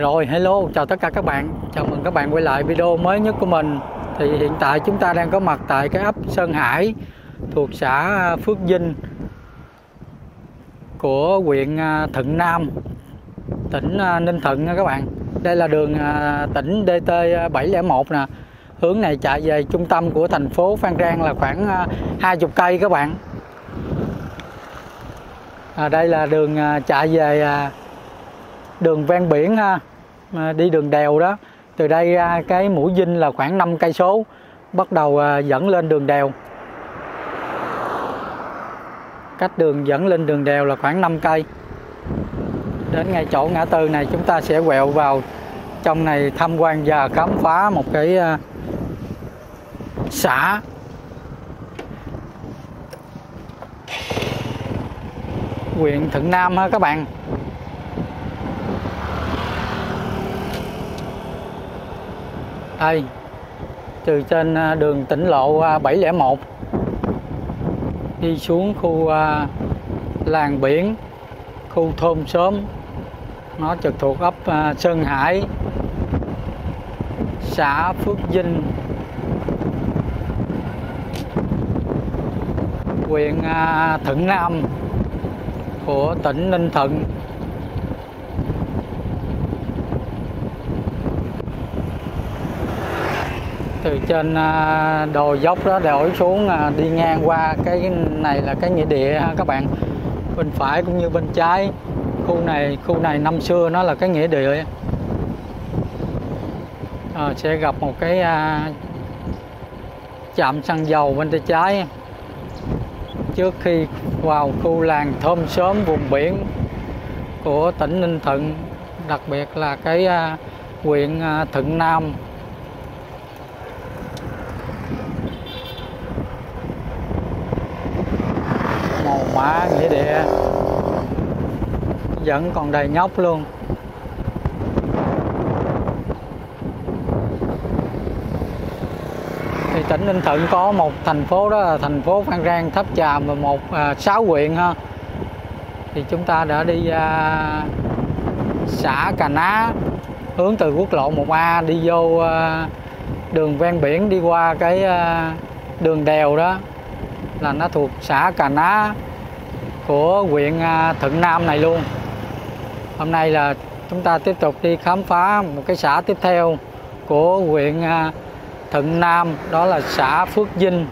Rồi hello, chào tất cả các bạn. Chào mừng các bạn quay lại video mới nhất của mình. Thì hiện tại chúng ta đang có mặt tại cái ấp Sơn Hải thuộc xã Phước Vinh của huyện à, Thuận Nam, tỉnh à, Ninh Thuận nha các bạn. Đây là đường à, tỉnh DT 701 nè. Hướng này chạy về trung tâm của thành phố Phan Rang là khoảng 20 cây các bạn. À, đây là đường chạy về đường ven biển ha À, đi đường đèo đó. Từ đây ra cái mũi dinh là khoảng 5 cây số, bắt đầu à, dẫn lên đường đèo. Cách đường dẫn lên đường đèo là khoảng 5 cây. Đến ngay chỗ ngã tư này, chúng ta sẽ quẹo vào trong này tham quan và khám phá một cái à, xã. Huyện Thuận Nam ha các bạn. Đây từ trên à, đường tỉnh lộ à, 701 đi xuống khu à, làng biển, khu thôn xóm. Nó trực thuộc ấp Sơn Hải, xã Phước Vinh. Huyện Thuận Nam của tỉnh Ninh Thuận. Từ trên à, đồi dốc đó đổi xuống à, đi ngang qua cái này là cái nghĩa địa ha các bạn. Bên phải cũng như bên trái khu này khu này năm xưa nó là cái nghĩa địa. À, sẽ gặp một cái à, chạm xăng dầu bên tay trái. Trước khi vào khu làng thơm xóm vùng biển của tỉnh Ninh Thuận đặc biệt là cái à, huyện à, Thuận Nam. Mã nghĩa địa. Vẫn còn đầy nhóc luôn. Thì tỉnh Ninh Thuận có một thành phố đó là thành phố Phan Rang Tháp Chàm và một à, sáu huyện ha. Thì chúng ta đã đi à, xã Cà Ná hướng từ quốc lộ 1A đi vô à, đường ven biển đi qua cái à, đường đèo đó. Là nó thuộc xã Cà Ná của huyện à, Thuận Nam này luôn. Hôm nay là chúng ta tiếp tục đi khám phá một cái xã tiếp theo của huyện à, Thuận Nam, đó là xã Phước Vinh.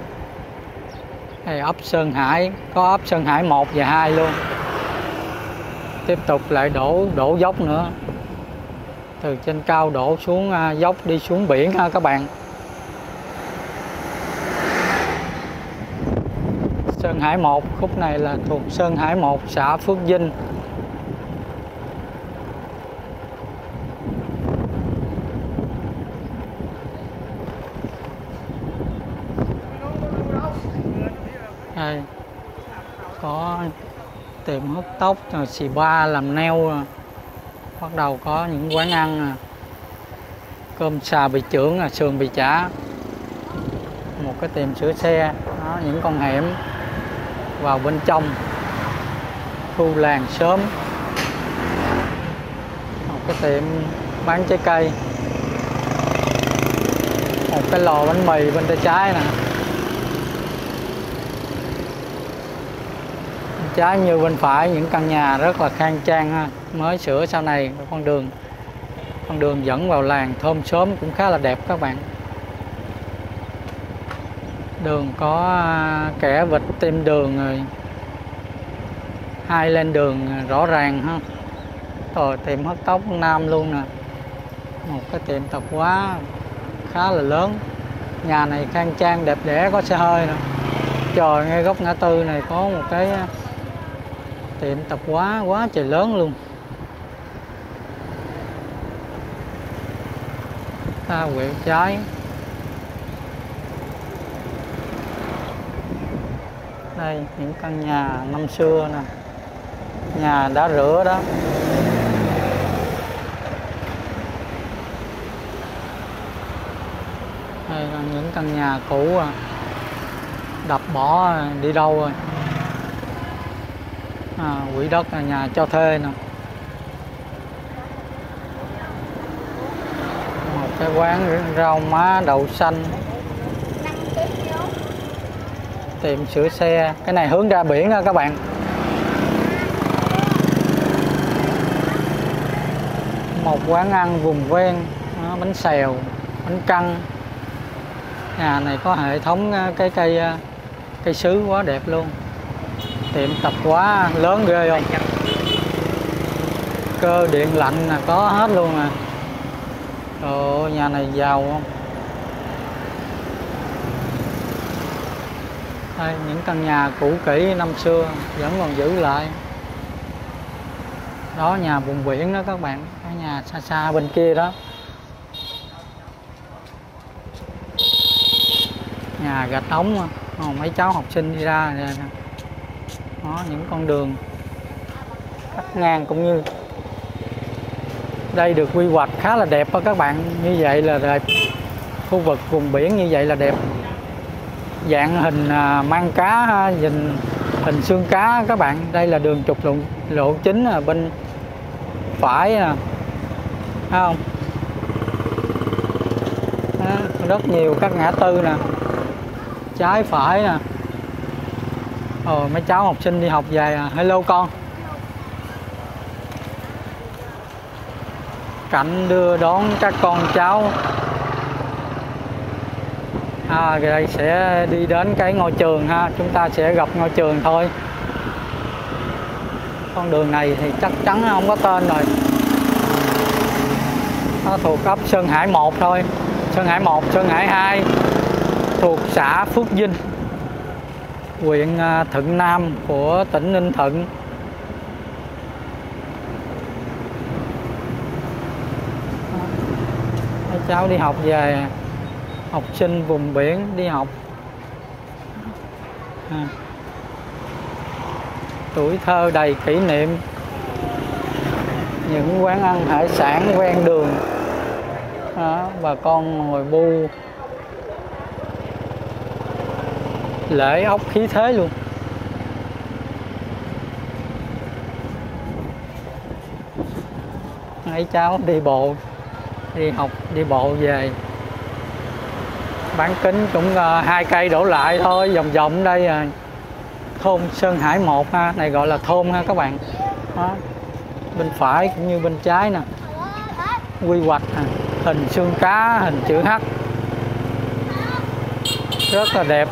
Hay ấp Sơn Hải, có ấp Sơn Hải 1 và 2 luôn. Tiếp tục lại đổ đổ dốc nữa. Từ trên cao đổ xuống à, dốc đi xuống biển ha các bạn. Sơn Hải 1 khúc này là thuộc Sơn Hải 1 xã Phước Vinh. Đây có tiệm hút tóc rồi xì ba làm neo. Bắt đầu có những quán ăn à, cơm xà bị trưởng à, sườn bị chả. Một cái tiệm sửa xe đó, những con hẻm vào bên trong. Khu làng sớm. Một cái tiệm bán trái cây. Một cái lò bánh mì bên tay trái nè. Bên trái như bên phải, những căn nhà rất là khang trang ha. Mới sửa sau này con đường con đường dẫn vào làng thơm sớm cũng khá là đẹp các bạn đường có à, kẻ vịt tim đường rồi. Hai lên đường à, rõ ràng ha. Rồi tiệm hớt tóc nam luôn nè. Một cái tiệm tạp hóa khá là lớn. Nhà này khang trang, đẹp đẽ, có xe hơi nè. Trời, ngay góc ngã tư này có một cái à, tiệm tạp hóa quá trời lớn luôn. Ta quẹo trái. Đây những căn nhà năm xưa nè. Nhà đã rửa đó. Đây là những căn nhà cũ à. Đập bỏ đi đâu rồi? À, quỹ đất là nhà cho thuê nè. Một cái quán rau má đậu xanh tiệm sửa xe. Cái này hướng ra biển các bạn. Một quán ăn vùng ven đó, bánh xèo bánh căn. Nhà này có hệ thống ờ, cái cây ờ, cây sứ quá đẹp luôn. Tiệm tập quá lớn ghê không? Cơ điện lạnh là có hết luôn à Ồ, nhà này giàu không? Đây những căn nhà cũ kỹ năm xưa vẫn còn giữ lại. Đó nhà vùng biển đó các bạn. Cái nhà xa xa bên kia đó. Nhà gạch ống oh, mấy cháu học sinh đi ra nè. Đó những con đường cắt ngang cũng như đây được quy hoạch khá là đẹp đó các bạn. Như vậy là đẹp. Khu vực vùng biển như vậy là đẹp dạng hình à, mang cá nhìn hình xương cá các bạn. Đây là đường trục lộ, lộ chính ở bên phải nè thấy không? Đó, rất nhiều các ngã tư nè. Trái phải nè. Rồi mấy cháu học sinh đi học về à. Hello con. Cảnh đưa đón các con cháu à, đây sẽ đi đến cái ngôi trường ha. Chúng ta sẽ gặp ngôi trường thôi. Con đường này thì chắc chắn không có tên rồi. Nó thuộc ấp Sơn Hải 1 thôi. Sơn Hải 1, Sơn Hải 2 thuộc xã Phước Vinh. Huyện à, Thuận Nam của tỉnh Ninh Thuận. Cháu đi học về học sinh vùng biển đi học. À. tuổi thơ đầy kỷ niệm. Những quán ăn hải sản ven đường. Đó, bà con ngồi bu. Lễ ốc khí thế luôn. Mấy cháu đi bộ đi học đi bộ về bán kính cũng ờ, hai cây đổ lại thôi, vòng vòng đây à. Thôn Sơn Hải 1 ha, này gọi là thôn ha các bạn. Đó. bên phải cũng như bên trái nè. Quy hoạch nè hình xương cá, hình chữ H. Rất là đẹp.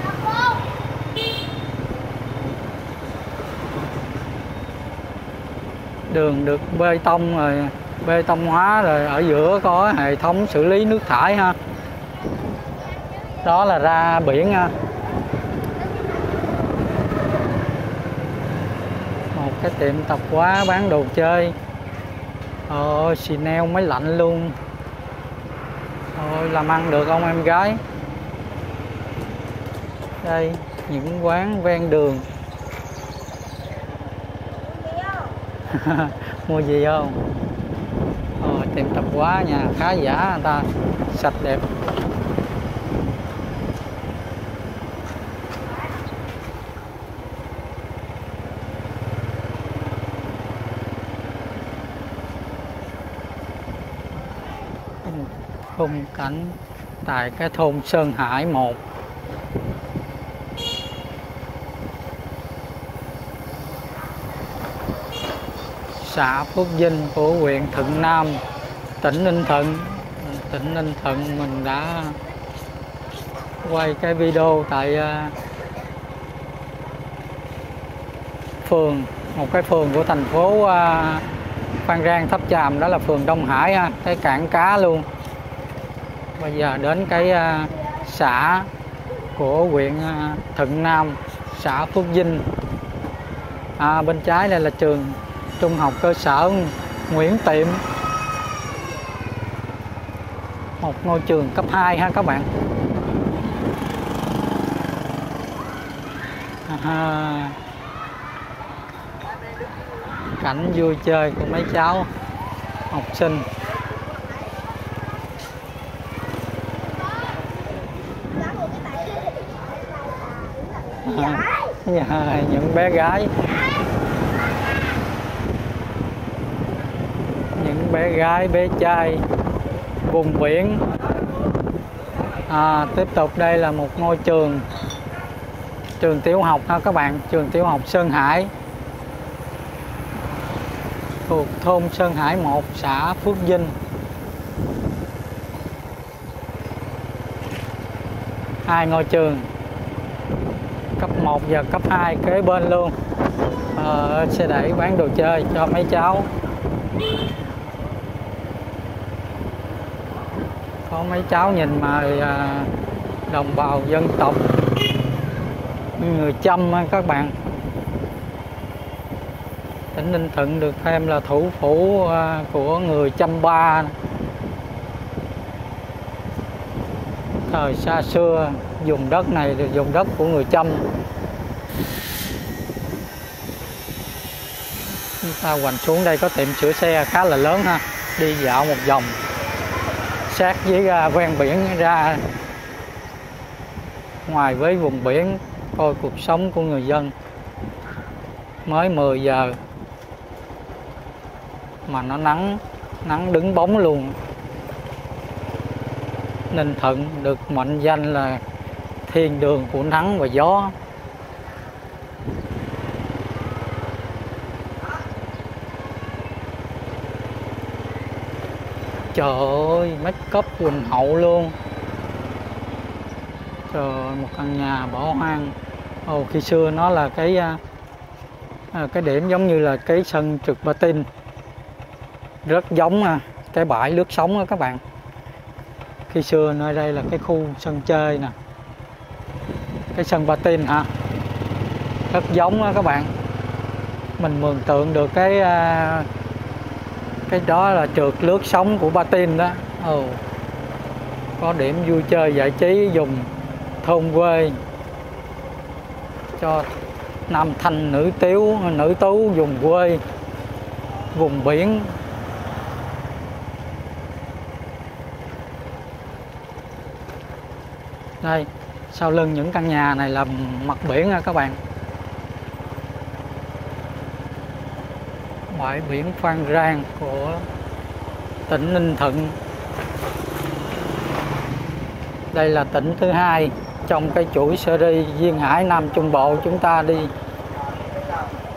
Đường được bê tông rồi, bê tông hóa rồi ở giữa có hệ thống xử lý nước thải ha đó là ra biển ha một cái tiệm tạp hóa bán đồ chơi. Ờ Chanel mới lạnh luôn. Ôi, làm ăn được không em gái? Đây những quán ven đường. Mua gì không? Ờ, tiệm tạp hóa nhà khá giả người ta. Sạch đẹp. Khung cảnh tại cái thôn Sơn Hải 1 xã Phước Vinh của huyện Thuận Nam tỉnh Ninh Thuận. Tỉnh Ninh Thuận mình đã quay cái video tại à, phường một cái phường của thành phố à, Phan Rang Tháp Chàm đó là phường Đông Hải ha, cái cảng cá luôn bây giờ đến cái à, xã của huyện à, Thuận Nam xã Phước Vinh. À, bên trái đây là trường trung học cơ sở Nguyễn Tiệm. Một ngôi trường cấp 2 ha các bạn. À, cảnh vui chơi của mấy cháu học sinh. Những bé gái. Những bé gái bé trai vùng biển. À, tiếp tục đây là một ngôi trường. Trường tiểu học ha các bạn trường tiểu học Sơn Hải. Thuộc thôn Sơn Hải 1 xã Phước Vinh. Hai ngôi trường. 1 và cấp 2 kế bên luôn. Ờ, xe đẩy bán đồ chơi cho mấy cháu. Có mấy cháu nhìn mà à, ờ, đồng bào dân tộc người chăm các bạn. Tỉnh ninh thuận được thêm là thủ phủ à, của người chăm ba. Thời xa xưa dùng đất này được dùng đất của người chăm. Ta hoành xuống đây có tiệm sửa xe khá là lớn ha. Đi dạo một vòng. Sát với uh, ven biển ra. Ngoài với vùng biển coi cuộc sống của người dân. Mới 10 giờ. Mà nó nắng nắng đứng bóng luôn. Ninh Thuận được mệnh danh là thiên đường của nắng và gió. Trời ơi make up quỳnh hậu luôn. Trời ơi, một căn nhà bỏ hoang. Ồ khi xưa nó là cái à, à cái điểm giống như là cái sân trượt patin rất giống à, cái bãi lướt sóng đó các bạn. Khi xưa nơi đây là cái khu sân chơi nè. Cái sân patin hả à, rất giống đó các bạn. Mình mường tượng được cái à, cái đó là trượt lướt sóng của patin đó. Ừ. có điểm vui chơi giải trí dùng thôn quê cho nam thanh, nữ tiếu, nữ tú vùng quê, vùng biển. Đây, sau lưng những căn nhà này là mặt biển nha các bạn. Bãi biển Phan Rang của tỉnh Ninh Thuận. Đây là tỉnh thứ hai trong cái chuỗi series duyên hải Nam Trung Bộ chúng ta đi.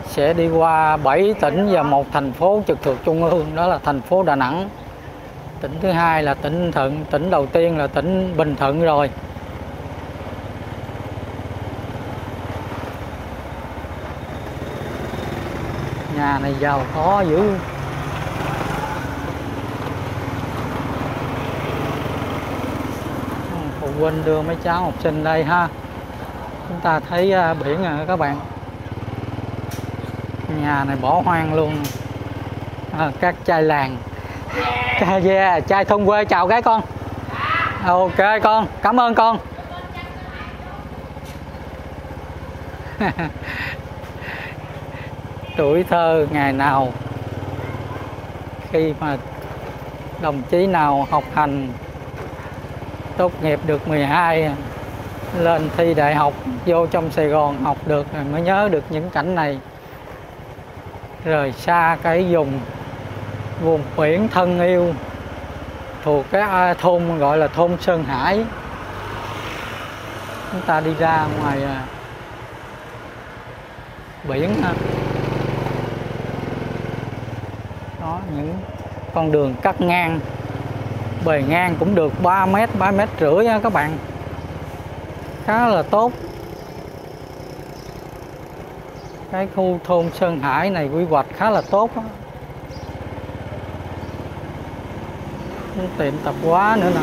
Sẽ đi qua 7 tỉnh và một thành phố trực thuộc trung ương, đó là thành phố Đà Nẵng. Tỉnh thứ hai là tỉnh Ninh Thuận, tỉnh đầu tiên là tỉnh Bình Thuận rồi nhà này giàu có dữ. Phụ huynh đưa mấy cháu học sinh đây ha. Chúng ta thấy à, biển rồi các bạn. Nhà này bỏ hoang luôn. À, các trai làng. Yeah, yeah, trai thôn quê chào cái con. Ok con. Cảm ơn con tuổi thơ ngày nào. Khi mà đồng chí nào học hành tốt nghiệp được 12 lên thi đại học, vô trong Sài Gòn học được rồi mới nhớ được những cảnh này. Rời xa cái vùng vùng biển thân yêu, thuộc cái à, thôn gọi là thôn Sơn Hải. Chúng ta đi ra ngoài à, biển ha đó những con đường cắt ngang, bề ngang cũng được 3 mét 3 mét rưỡi nha các bạn. Khá là tốt. Cái khu thôn Sơn Hải này quy hoạch khá là tốt đó. tiệm tập quá nữa nè.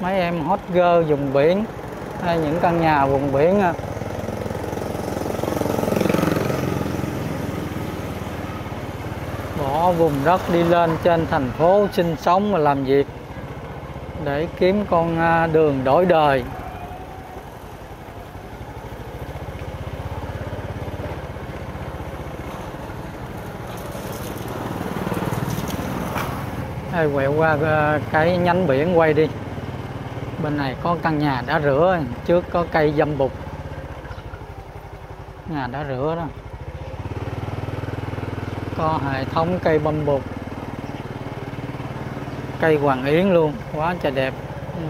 Mấy em hot girl vùng biển, hay những căn nhà vùng biển à. Bỏ vùng đất đi lên trên thành phố sinh sống và làm việc để kiếm con à, đường đổi đời. Đây, quẹo qua à, cái nhánh biển quay đi. Bên này có căn nhà đã rửa trước có cây dâm bụt. Nhà đã rửa đó có hệ thống cây bâm bụt cây hoàng yến luôn. Quá trời đẹp.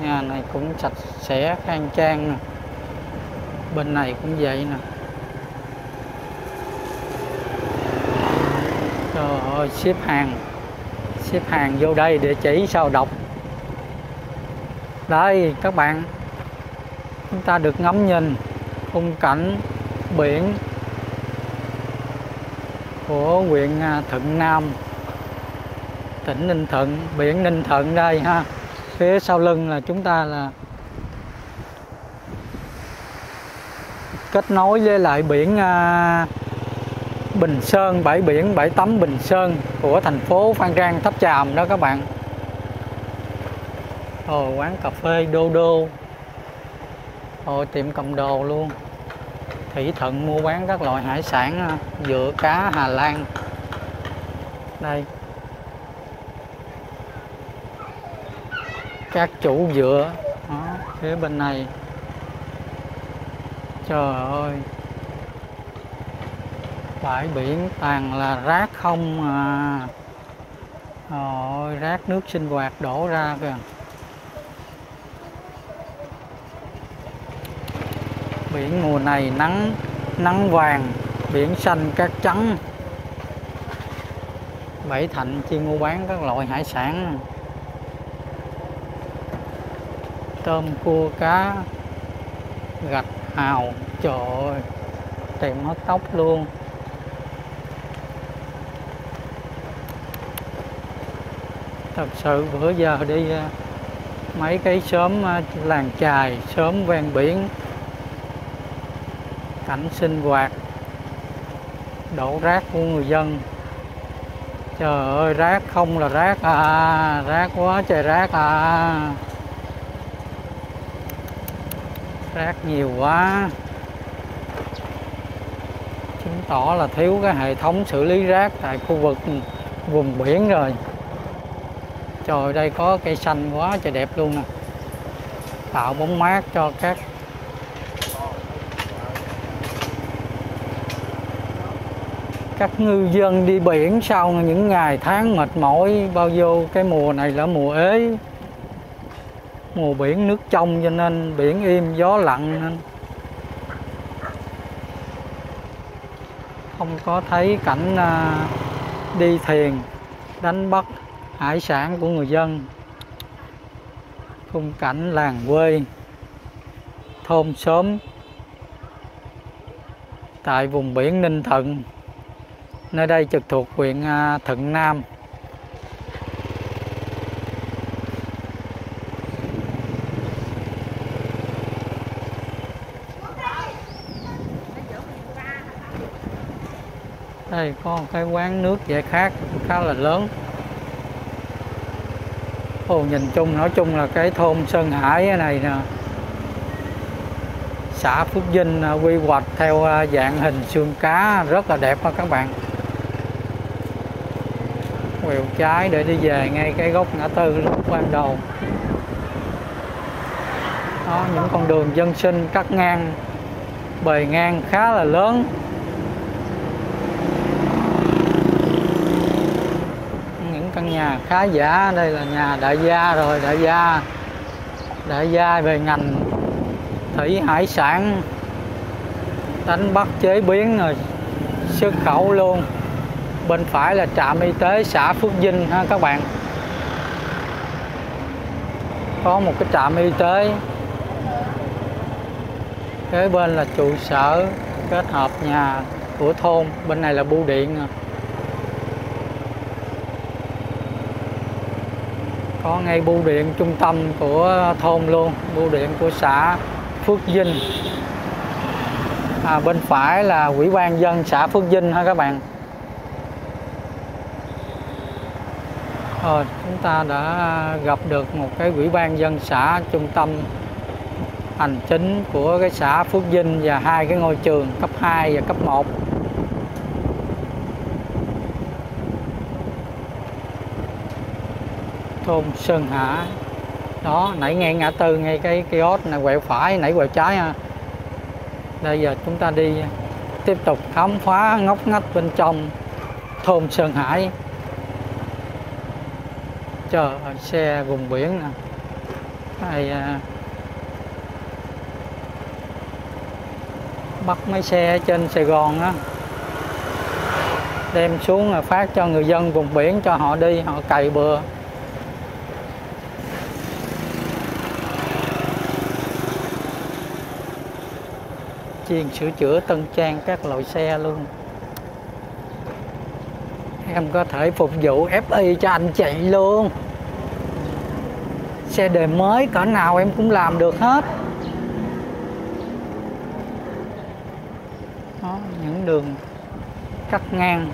Nhà này cũng sạch sẽ, khang trang nè. Bên này cũng vậy nè. Trời ơi, xếp hàng. Xếp hàng vô đây địa chỉ sao đọc. Đây, các bạn. Chúng ta được ngắm nhìn khung cảnh biển của huyện à, Thuận Nam. Tỉnh Ninh Thuận biển Ninh Thuận đây ha. Phía sau lưng là chúng ta là kết nối với lại biển à, Bình Sơn bãi biển bãi tắm Bình Sơn của thành phố Phan Rang Tháp Chàm đó các bạn. Ồ, quán cà phê Đô Đô. Ồ, tiệm cầm đồ luôn. Thủy Thuận mua bán các loại hải sản ờ, dựa cá Hà Lan. Đây. Các chủ dựa đó, phía bên này. Trời ơi. Bãi biển toàn là rác không à. Rồi rác nước sinh hoạt đổ ra kìa. Biển mùa này nắng nắng vàng, biển xanh cát trắng. Bảy Thạnh chuyên mua bán các loại hải sản. Tôm, cua, cá, gạch, hào trời ơi tiệm hết tóc luôn. Thật sự bữa giờ đi à, mấy cái xóm à, làng chài, xóm ven biển cảnh sinh hoạt, đổ rác của người dân. Trời ơi, rác không là rác à rác quá trời rác à. Rác nhiều quá. Chứng tỏ là thiếu cái hệ thống xử lý rác tại khu vực vùng biển rồi. Trời đây có cây xanh quá trời đẹp luôn nè. Tạo bóng mát cho các các ngư dân đi biển sau những ngày tháng mệt mỏi, bao vô cái mùa này là mùa ế. Mùa biển nước trong cho nên biển im, gió lặng nên không có thấy cảnh à, đi thuyền, đánh bắt hải sản của người dân. Khung cảnh làng quê, thôn xóm tại vùng biển Ninh Thuận nơi đây trực thuộc huyện à, Thuận Nam. Đây có một cái quán nước giải khát khá là lớn. Ồ, nhìn chung nói chung là cái thôn Sơn Hải này nè. Xã Phước Vinh à, quy hoạch theo à, dạng hình xương cá rất là đẹp đó các bạn quẹo trái để đi về ngay cái gốc ngã tư lúc ban đầu. Đó, những con đường dân sinh cắt ngang, bề ngang khá là lớn. Những căn nhà khá giả, đây là nhà đại gia rồi, đại gia đại gia về ngành thủy hải sản. Đánh bắt chế biến rồi xuất khẩu luôn bên phải là trạm y tế xã Phước Vinh ha các bạn. Có một cái trạm y tế. Kế bên là trụ sở kết hợp nhà của thôn bên này là bưu điện có ngay bưu điện trung tâm của thôn luôn bưu điện của xã Phước Vinh. À, bên phải là quỹ ban dân xã Phước Vinh ha các bạn. Rồi chúng ta đã gặp được một cái ủy ban dân xã, trung tâm hành chính của cái xã Phước Vinh và hai cái ngôi trường cấp 2 và cấp 1 thôn Sơn Hạ. Đó, nãy ngay ngã tư, ngay cái kiosk này, quẹo phải, nãy quẹo trái ha. Đây giờ chúng ta đi tiếp tục khám phá ngóc ngách bên trong thôn Sơn Hải chờ xe vùng biển nè. À, bắt mấy xe trên Sài Gòn á. Đem xuống là phát cho người dân vùng biển cho họ đi họ cày bừa. Chuyên sửa chữa tân trang các loại xe luôn. Em có thể phục vụ FI cho anh chị luôn xe đời mới cỡ nào em cũng làm được hết. Đó, những đường cắt ngang.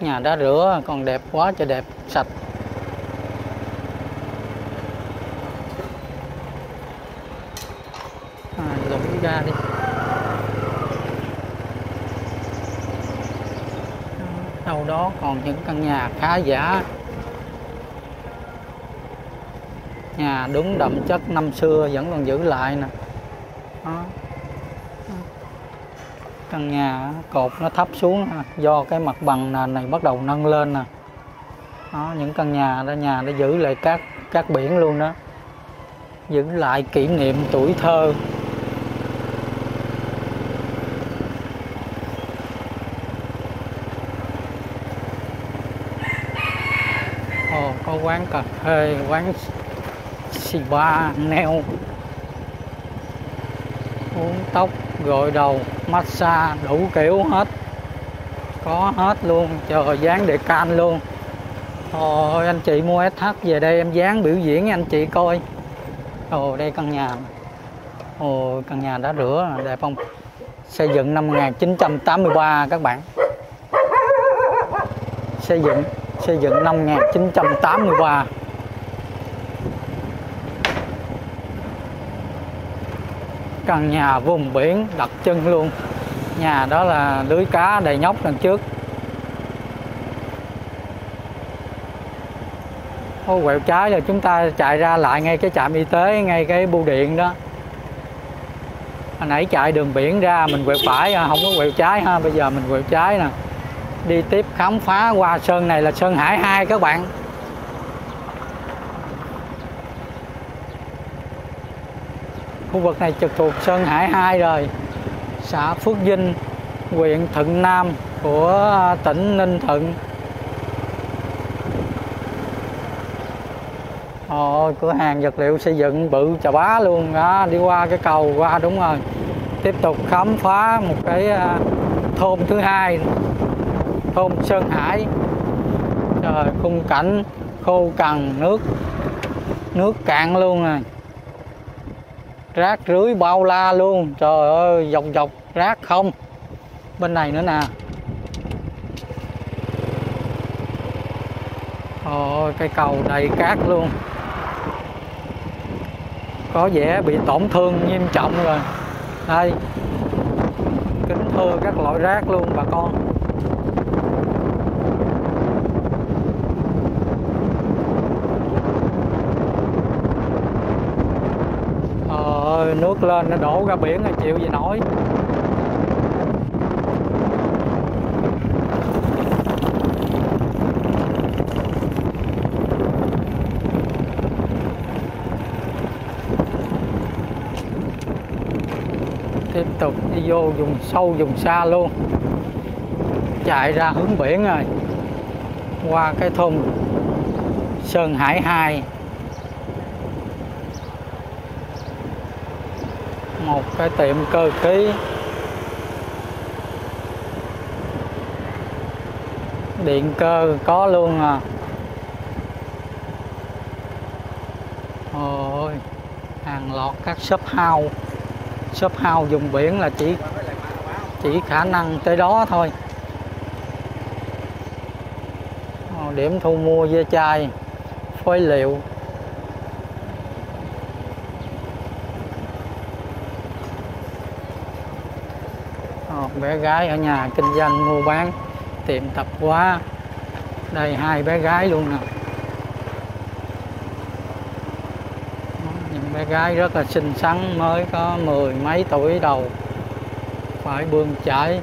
Nhà đã rửa còn đẹp quá trời đẹp sạch à, lụm ra đi đâu đó còn những căn nhà khá giả. Nhà đúng đậm chất năm xưa vẫn còn giữ lại nè. Đó. căn nhà cột nó thấp xuống do cái mặt bằng nền này bắt đầu nâng lên nè. Đó, những căn nhà đó nhà đã giữ lại các các biển luôn đó. Giữ lại kỷ niệm tuổi thơ Ồ, có quán cà phê, quán xì ba neo uống tóc, gội đầu, massage, đủ kiểu hết. Có hết luôn, chờ dán đề can luôn. Thôi, anh chị mua SH về đây, em dán biểu diễn anh chị coi. Ồ, đây căn nhà. Ồ, căn nhà đã rửa, đẹp không? Xây dựng năm 1983 các bạn. Xây dựng. Xây dựng năm 1983 Căn nhà vùng biển đặc trưng luôn. Nhà đó là lưới cá đầy nhóc đằng trước. Ô, quẹo trái là chúng ta chạy ra lại ngay cái trạm y tế ngay cái bưu điện đó. Hồi nãy chạy đường biển ra mình quẹo phải à, không có quẹo trái ha bây giờ mình quẹo trái nè đi tiếp khám phá qua sơn này là sơn hải 2 các bạn. Khu vực này trực thuộc sơn hải 2 rồi. Xã Phước Vinh huyện Thuận Nam của tỉnh Ninh Thuận. Ồ, cửa hàng vật liệu xây dựng bự chà bá luôn. Đó đi qua cái cầu qua đúng rồi. Tiếp tục khám phá một cái à, thôn thứ hai thôn Sơn Hải. Trời, khung cảnh, khô cằn, nước nước cạn luôn này rác rưới bao la luôn. Trời ơi, dọc dọc, rác không. Bên này nữa nè. Ôi cây cầu đầy cát luôn. Có vẻ bị tổn thương nghiêm trọng rồi. Đây, kính thưa các loại rác luôn bà con. Nước lên, nó đổ ra biển là chịu gì nổi. Tiếp tục đi vô vùng sâu, vùng xa luôn. Chạy ra hướng biển rồi. Qua cái thôn Sơn Hải 2 phải cái tiệm cơ khí. Điện cơ có luôn à. Ôi, hàng loạt các shop house. Shop house dùng biển là chỉ chỉ khả năng tới đó thôi. Ờ, điểm thu mua dê chai, phế liệu. Bé gái ở nhà kinh doanh, mua bán. Tiệm tập hóa. Đây, hai bé gái luôn nè. Những bé gái rất là xinh xắn, mới có mười mấy tuổi đầu. Phải bươn chải.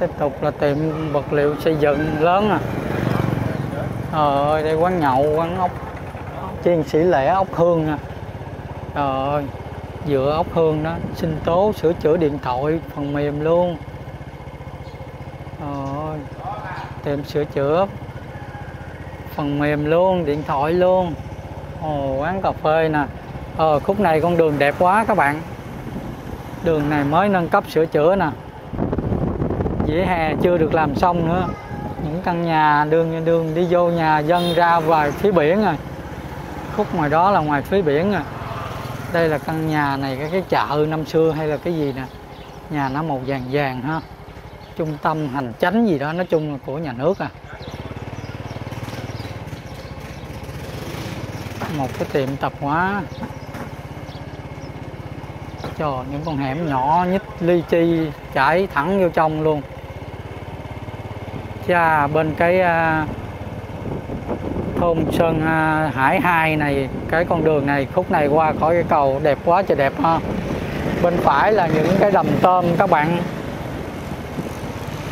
Tiếp tục là tiệm vật liệu xây dựng lớn à. Trời ơi, đây quán nhậu, quán ốc chiên sĩ lẻ ốc hương nè trời ơi, dựa ốc hương đó, sinh tố, sửa chữa điện thoại, phần mềm luôn. Rồi tiệm sửa chữa, phần mềm luôn, điện thoại luôn. Ồ, quán cà phê nè. Ờ khúc này con đường đẹp quá các bạn. Đường này mới nâng cấp sửa chữa nè. Vỉa hè chưa được làm xong nữa. Những căn nhà đường đường đi vô nhà dân ra vài phía biển rồi khúc ngoài đó là ngoài phía biển à. Đây là căn nhà này cái cái chợ năm xưa hay là cái gì nè. Nhà nó màu vàng vàng ha. Trung tâm hành chánh gì đó nói chung là của nhà nước à. Một cái tiệm tạp hóa. Cho những con hẻm nhỏ nhất ly chi chảy thẳng vô trong luôn. Cha bên cái uh, thôn Sơn à, Hải 2 này, cái con đường này, khúc này qua khỏi cái cầu, đẹp quá trời đẹp ha. Bên phải là những cái đầm tôm, các bạn.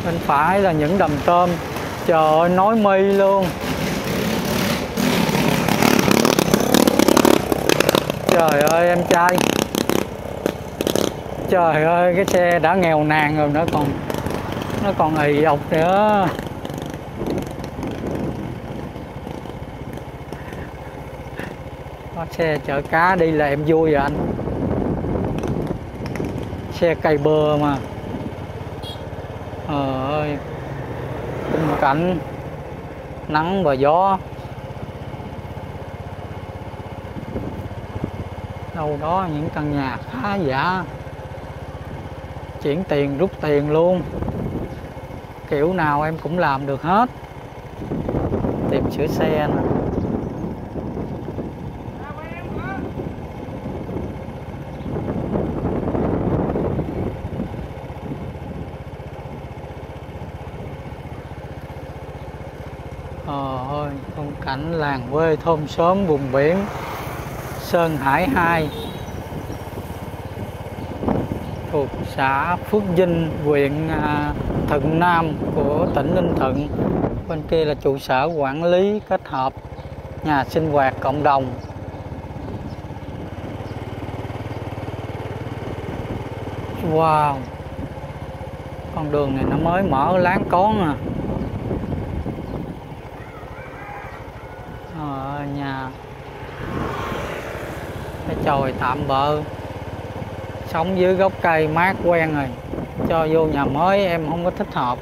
Bên phải là những đầm tôm. Trời ơi nói mi luôn. Trời ơi, em trai. Trời ơi, cái xe đã nghèo nàn rồi, nó còn nó còn ì ọc nữa. Xe chở cá đi là em vui rồi anh. Xe cây bơ mà. Ờ ơi. Khung cảnh. Nắng và gió. Đâu đó những căn nhà khá giả. Chuyển tiền, rút tiền luôn. Kiểu nào em cũng làm được hết. Tìm sửa xe nè Ờ ơi, phong cảnh làng quê thôn xóm vùng biển Sơn Hải 2 thuộc xã Phước Vinh, huyện Thận Thuận Nam của tỉnh Ninh Thuận. Bên kia là trụ sở quản lý kết hợp nhà sinh hoạt cộng đồng. Wow, con đường này nó mới mở láng con à. Ờ, nhà chồi tạm bợ sống dưới gốc cây mát quen rồi cho vô nhà mới em không có thích hợp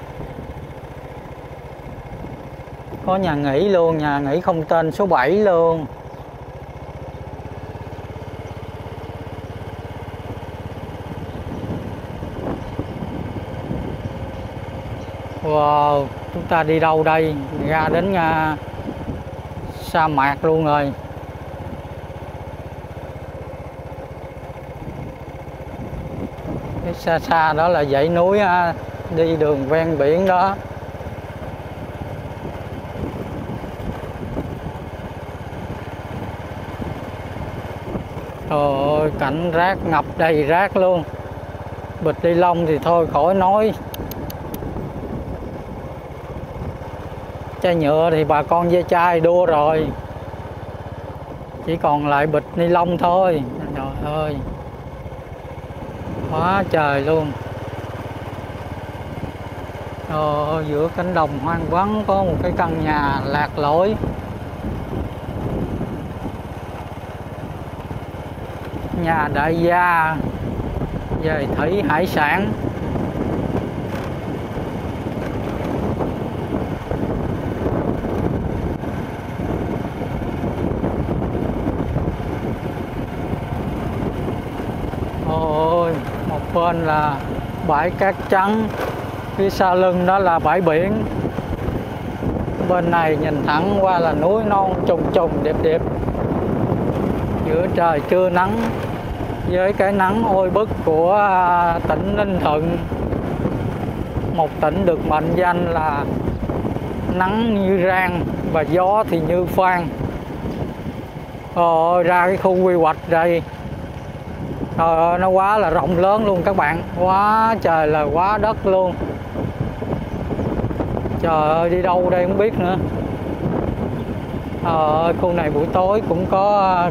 có nhà nghỉ luôn nhà nghỉ không tên số 7 luôn Wow, chúng ta đi đâu đây? Ra đến uh, sa mạc luôn rồi. Cái xa xa đó là dãy núi ha, đi đường ven biển đó. Trời ơi, cảnh rác ngập đầy rác luôn. Bịch ni lông thì thôi khỏi nói. chai nhựa thì bà con dê chai đua rồi chỉ còn lại bịch ni lông thôi trời ơi quá trời luôn. Ờ, giữa cánh đồng hoang vắng có một cái căn nhà lạc lối. Nhà đại gia về thủy hải sản ôi một bên là bãi cát trắng, phía sau lưng đó là bãi biển. Bên này nhìn thẳng qua là núi non trùng trùng đẹp đẹp. Giữa trời trưa nắng, với cái nắng oi bức của à, tỉnh Ninh Thuận. Một tỉnh được mệnh danh là nắng như rang và gió thì như phan ôi ờ, ra cái khu quy hoạch đây trời ơi, nó quá là rộng lớn luôn các bạn. Quá trời là quá đất luôn. Trời ơi, đi đâu đây không biết nữa. Ờ khu này buổi tối cũng có à,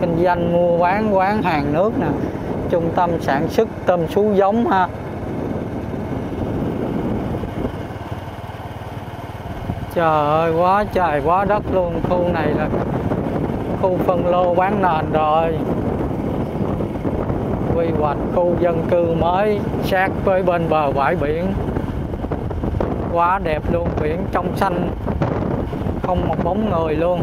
kinh doanh mua bán, quán hàng nước nè. Trung tâm sản xuất tôm sú giống ha. Trời ơi, quá trời, quá đất luôn. Khu này là khu phân lô bán nền rồi quy hoạch khu dân cư mới sát với bên bờ bãi biển. Quá đẹp luôn, biển trong xanh, không một bóng người luôn.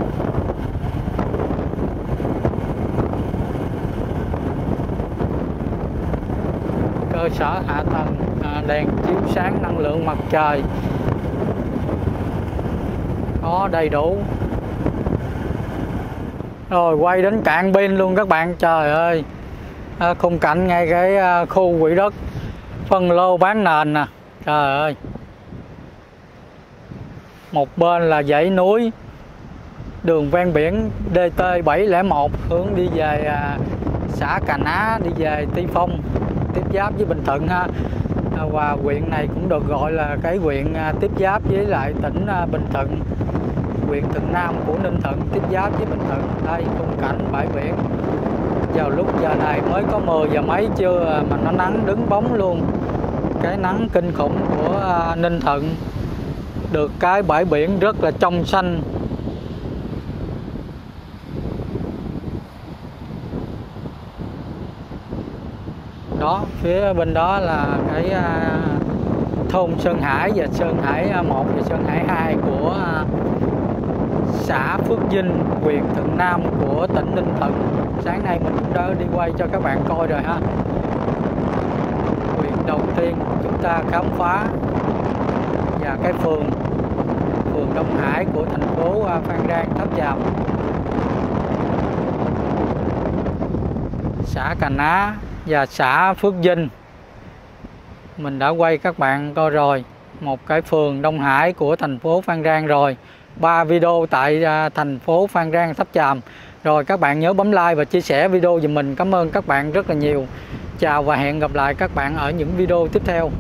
Cơ sở hạ tầng à, đèn chiếu sáng, năng lượng mặt trời. Có đầy đủ. Rồi quay đến cạn pin luôn các bạn, trời ơi. À, khung cảnh ngay cái à, khu quỹ đất, phân lô bán nền nè. Trời ơi. Một bên là dãy núi, đường ven biển DT 701 hướng đi về à, xã Cà Ná, đi về Tuy Phong, tiếp giáp với Bình Thuận ha. Và huyện này cũng được gọi là cái huyện tiếp giáp với lại tỉnh Bình Thuận. Huyện Thuận Nam của Ninh Thuận, tiếp giáp với Bình Thuận. Đây, khung cảnh bãi biển vào lúc giờ này mới có 10 giờ mấy chưa à, mà nó nắng đứng bóng luôn. Cái nắng kinh khủng của à, Ninh Thuận. Được cái bãi biển rất là trong xanh. Đó, phía bên đó là cái à, thôn Sơn Hải và Sơn Hải 1 và Sơn Hải 2 của xã Phước Vinh, huyện Thuận Nam của tỉnh Ninh Thuận. Sáng nay mình cũng đã đi quay cho các bạn coi rồi ha. Huyện đầu tiên chúng ta khám phá và cái phường phường Đông Hải của thành phố à, Phan Rang Tháp Chàm. Xã Cà Ná và xã Phước Vinh mình đã quay các bạn coi rồi một cái phường Đông Hải của thành phố Phan Rang rồi ba video tại à, thành phố Phan Rang, Tháp Chàm. Rồi các bạn nhớ bấm like và chia sẻ video giùm mình. Cảm ơn các bạn rất là nhiều. Chào và hẹn gặp lại các bạn ở những video tiếp theo.